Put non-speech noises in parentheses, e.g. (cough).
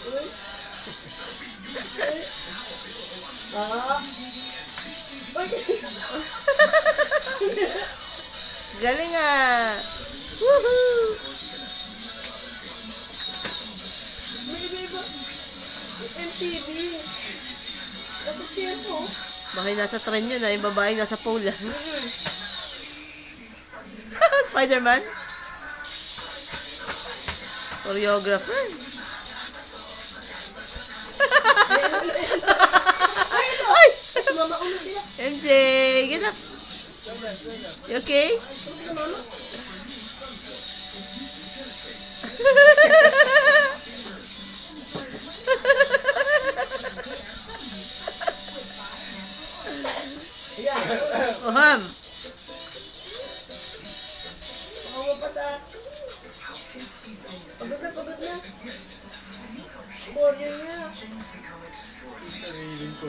(laughs) Galing ah. Woohoo! MTV. Kasi tempo. Baka nasa trend yun ah. Yung babae nasa pole ah. (laughs) Spider-Man? Choreographer? MJ, get up. You okay? (laughs) Mama. Ayan. Oh, ham. Pakawa pa sa... Pagod na, pagod na. Warrior niya. Sariling ko.